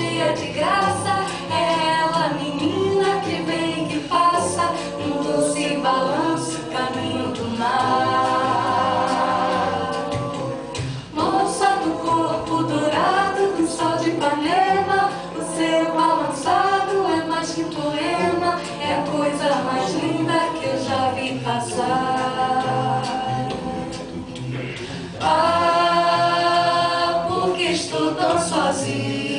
dia de graça. É ela, menina, que vem que passa um doce balanço, caminho do mar. Moça do corpo dourado, do sol de Ipanema, o seu balançado é mais que poema, é a coisa mais linda que eu já vi passar. Ah, porque estou tão sozinha.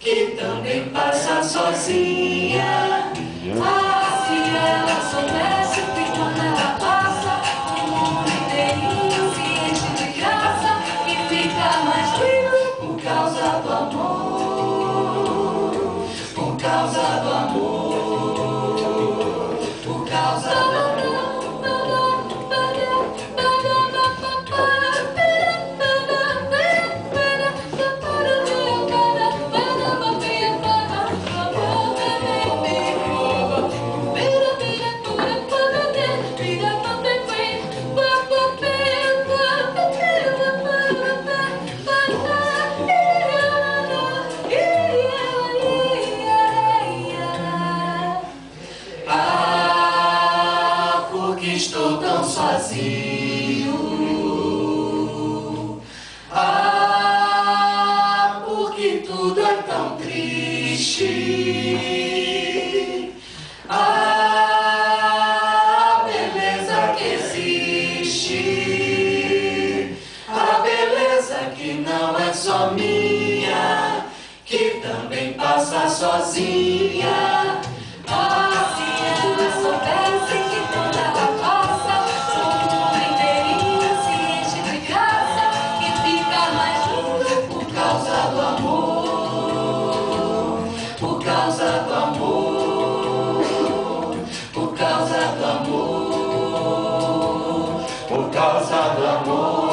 Que também passa sozinha. Ah, se ela soubesse que quando ela passa, o mundo inteirinho se enche de graça e fica mais lindo por causa do amor, por causa do amor, sozinho. Ah, porque tudo é tão triste. Ah, a beleza que existe. A beleza que não é só minha, que também passa sozinha. causa do amor.